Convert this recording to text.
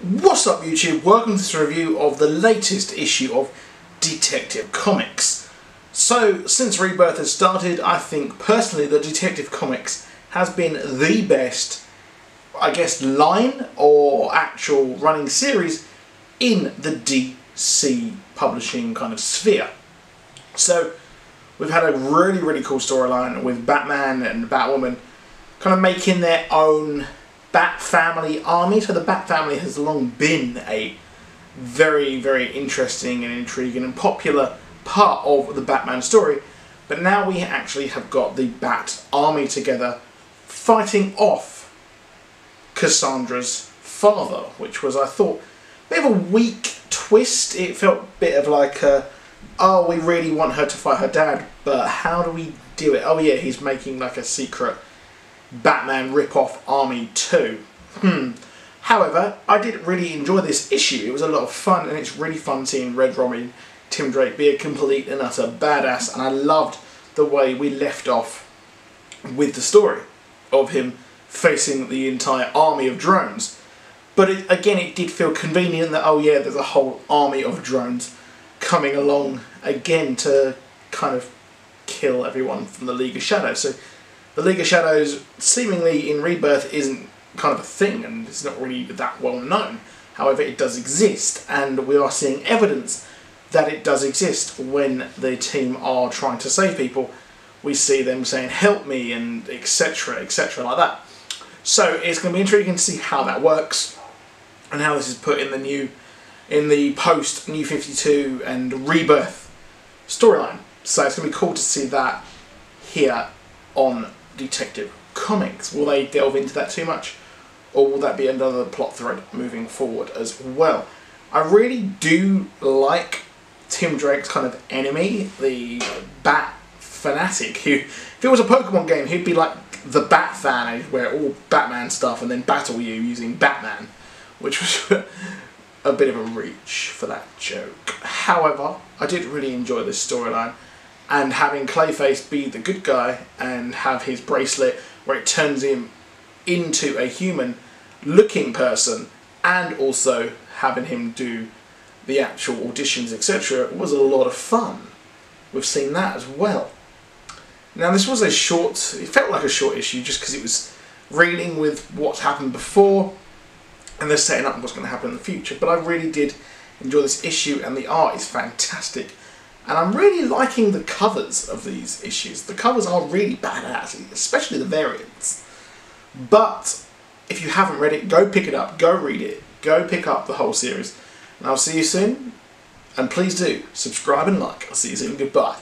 What's up YouTube? Welcome to this review of the latest issue of Detective Comics. So, since Rebirth has started, I think personally that Detective Comics has been the best, I guess, line or actual running series in the DC publishing kind of sphere. So, we've had a really, really cool storyline with Batman and Batwoman kind of making their own Bat Family army. So the Bat Family has long been a very, very interesting and intriguing and popular part of the Batman story. But now we actually have got the Bat army together fighting off Cassandra's father, which was, I thought, a bit of a weak twist. It felt a bit of like, a, oh, we really want her to fight her dad, but how do we do it? Oh yeah, he's making like a secret Batman rip-off Army 2. Hmm. However, I did really enjoy this issue. It was a lot of fun, and it's really fun seeing Red Robin, Tim Drake, be a complete and utter badass, and I loved the way we left off with the story of him facing the entire army of drones. But it, again, it did feel convenient that, oh yeah, there's a whole army of drones coming along again to kind of kill everyone from the League of Shadows. So the League of Shadows, seemingly in Rebirth, isn't kind of a thing and it's not really that well known. However, it does exist, and we are seeing evidence that it does exist when the team are trying to save people. We see them saying, help me, and etc., etc., like that. So it's going to be intriguing to see how that works and how this is put in the new, in the post New 52 and Rebirth storyline. So it's going to be cool to see that here on Detective Comics. Will they delve into that too much? Or will that be another plot thread moving forward as well? I really do like Tim Drake's kind of enemy, the Bat fanatic, who, if it was a Pokemon game, he'd be like the Bat fan, eh, he'd wear all Batman stuff and then battle you using Batman, which was a bit of a reach for that joke. However, I did really enjoy this storyline and having Clayface be the good guy and have his bracelet where it turns him into a human looking person and also having him do the actual auditions etc was a lot of fun. We've seen that as well. Now this was a short, it felt like a short issue just because it was reeling with what's happened before and they're setting up what's going to happen in the future but I really did enjoy this issue and the art is fantastic and I'm really liking the covers of these issues. The covers are really badass, especially the variants. But if you haven't read it, go pick it up, go read it, go pick up the whole series. And I'll see you soon. And please do subscribe and like. I'll see you soon. Goodbye.